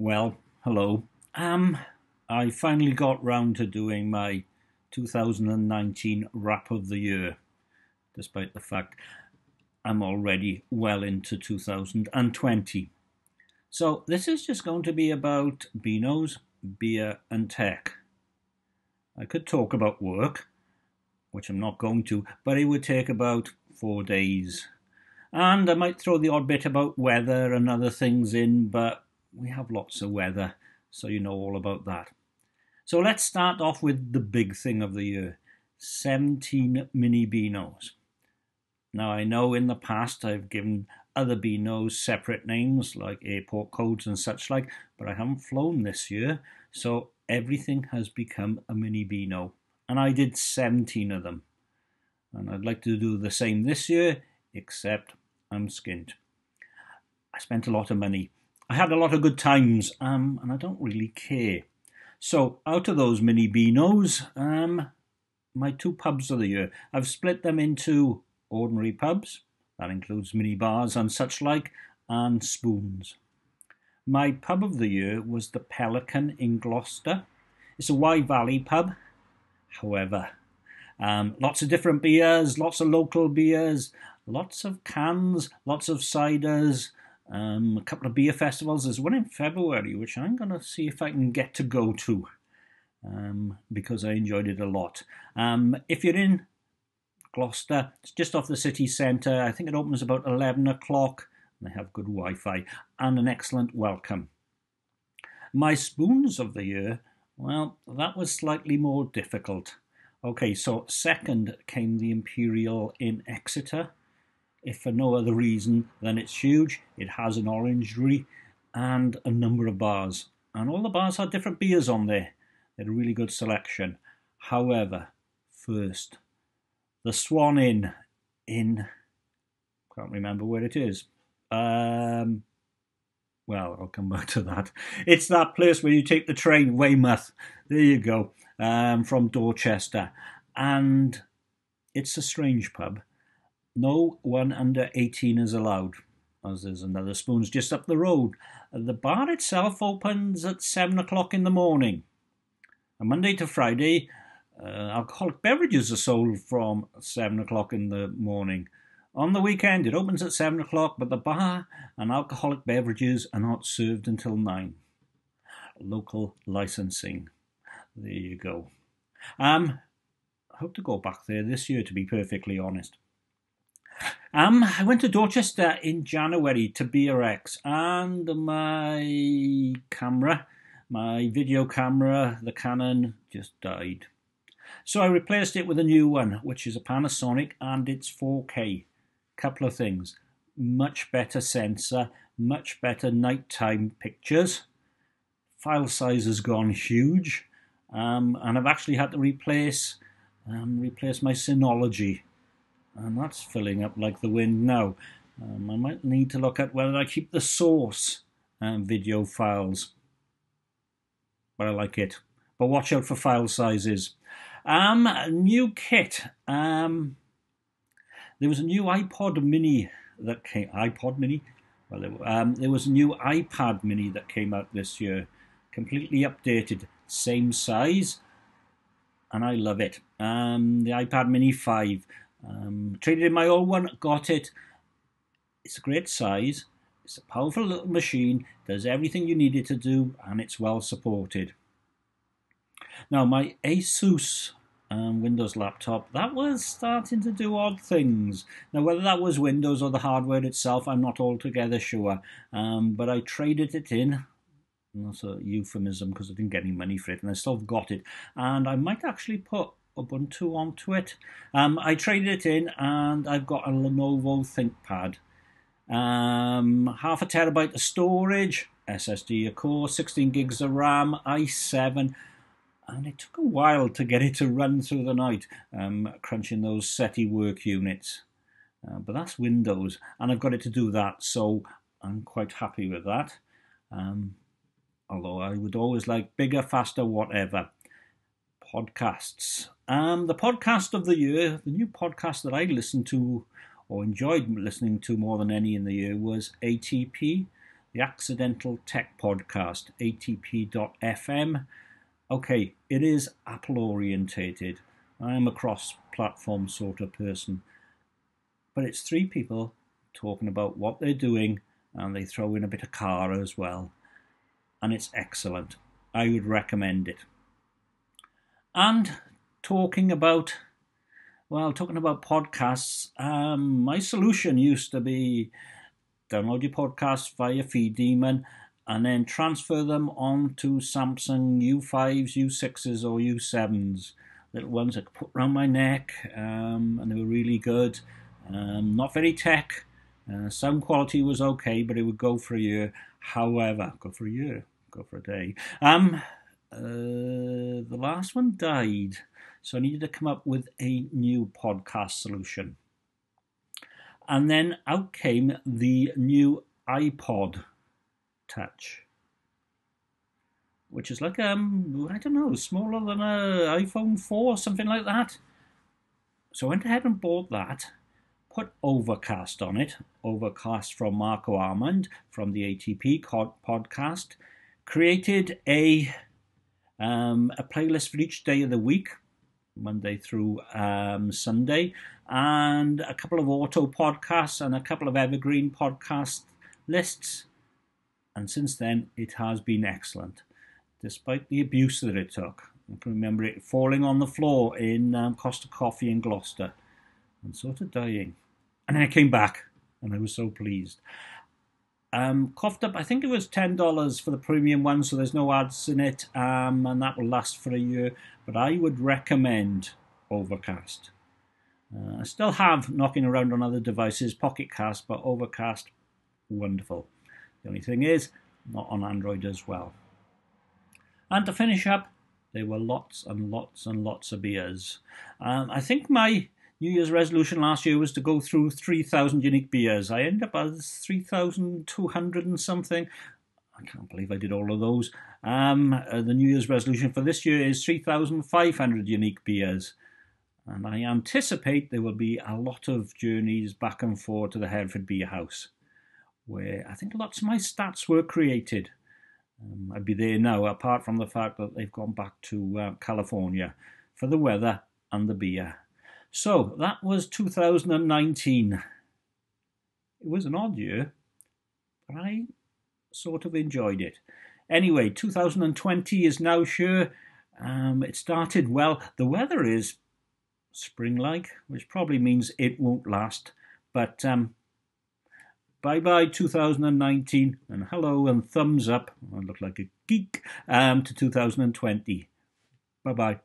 Well, hello. Um, I finally got round to doing my 2019 wrap of the year, despite the fact I'm already well into 2020. So this is just going to be about Beanos, beer and tech. I could talk about work, which I'm not going to, but it would take about four days. And I might throw the odd bit about weather and other things in, but we have lots of weather, so you know all about that. So let's start off with the big thing of the year 17 mini Beanos. Now, I know in the past I've given other Beanos separate names like airport codes and such like, but I haven't flown this year, so everything has become a mini Beano. And I did 17 of them. And I'd like to do the same this year, except I'm skint. I spent a lot of money. I had a lot of good times, um, and I don't really care. So, out of those mini Beanos, um, my two pubs of the year, I've split them into ordinary pubs, that includes mini bars and such like, and spoons. My pub of the year was the Pelican in Gloucester. It's a Wye Valley pub, however. Um, lots of different beers, lots of local beers, lots of cans, lots of ciders, um, a couple of beer festivals. There's one in February, which I'm going to see if I can get to go to um, because I enjoyed it a lot. Um, if you're in Gloucester, it's just off the city centre. I think it opens about 11 o'clock. They have good Wi Fi and an excellent welcome. My spoons of the year, well, that was slightly more difficult. Okay, so second came the Imperial in Exeter if for no other reason than it's huge, it has an orangery and a number of bars. And all the bars had different beers on there. They had a really good selection. However, first, the Swan Inn in, can't remember where it is. Um, well, I'll come back to that. It's that place where you take the train, Weymouth. There you go, um, from Dorchester. And it's a strange pub no one under 18 is allowed, as there's another Spoons just up the road. The bar itself opens at 7 o'clock in the morning. And Monday to Friday, uh, alcoholic beverages are sold from 7 o'clock in the morning. On the weekend, it opens at 7 o'clock, but the bar and alcoholic beverages are not served until 9. Local licensing. There you go. Um, I hope to go back there this year, to be perfectly honest. Um, I went to Dorchester in January to BRX, and my camera, my video camera, the Canon, just died. So I replaced it with a new one, which is a Panasonic, and it's 4K. Couple of things. Much better sensor, much better nighttime pictures. File size has gone huge, um, and I've actually had to replace um, replace my Synology and that's filling up like the wind now. Um, I might need to look at whether I keep the source um, video files, but I like it. But watch out for file sizes. Um, new kit. Um, there was a new iPod Mini that came. iPod Mini. Well, there, um, there was a new iPad Mini that came out this year, completely updated, same size, and I love it. Um, the iPad Mini 5. Um, traded in my old one, got it. It's a great size. It's a powerful little machine, does everything you need it to do, and it's well supported. Now, my Asus um, Windows laptop, that was starting to do odd things. Now, whether that was Windows or the hardware itself, I'm not altogether sure. Um, but I traded it in. That's a euphemism because I didn't get any money for it, and I still got it. And I might actually put Ubuntu onto it. Um, I traded it in and I've got a Lenovo ThinkPad. Um, half a terabyte of storage, SSD of course, 16 gigs of RAM, i7, and it took a while to get it to run through the night, um, crunching those SETI work units. Uh, but that's Windows, and I've got it to do that, so I'm quite happy with that. Um, although I would always like bigger, faster, whatever podcasts. Um, the podcast of the year, the new podcast that I listened to or enjoyed listening to more than any in the year was ATP, the Accidental Tech Podcast, atp.fm. Okay, it is Apple orientated. I am a cross platform sort of person. But it's three people talking about what they're doing and they throw in a bit of car as well. And it's excellent. I would recommend it. And talking about, well, talking about podcasts, um, my solution used to be download your podcasts via Feed Demon and then transfer them onto Samsung U5s, U6s, or U7s. Little ones I could put around my neck, um, and they were really good. Um, not very tech. Uh, sound quality was okay, but it would go for a year. However, go for a year, go for a day. Um, uh, the last one died, so I needed to come up with a new podcast solution. And then out came the new iPod Touch, which is like um I don't know, smaller than a iPhone 4, something like that. So I went ahead and bought that, put Overcast on it, Overcast from Marco Arment from the ATP podcast, created a um, a playlist for each day of the week, Monday through um, Sunday, and a couple of auto podcasts and a couple of evergreen podcast lists. And since then, it has been excellent, despite the abuse that it took. I can remember it falling on the floor in um, Costa Coffee in Gloucester and sort of dying. And then it came back, and I was so pleased. Um, coughed up, I think it was $10 for the premium one, so there's no ads in it, um, and that will last for a year. But I would recommend Overcast. Uh, I still have knocking around on other devices, Pocket Cast, but Overcast, wonderful. The only thing is, not on Android as well. And to finish up, there were lots and lots and lots of beers. Um, I think my New Year's resolution last year was to go through 3,000 unique beers. I ended up at 3,200 and something. I can't believe I did all of those. Um, uh, the New Year's resolution for this year is 3,500 unique beers. And I anticipate there will be a lot of journeys back and forth to the Hereford Beer House, where I think lots of my stats were created. Um, I'd be there now, apart from the fact that they've gone back to uh, California for the weather and the beer. So that was 2019. It was an odd year, but I sort of enjoyed it. Anyway, 2020 is now sure. Um, it started well. The weather is spring like, which probably means it won't last. But um, bye bye 2019, and hello and thumbs up. I look like a geek um, to 2020. Bye bye.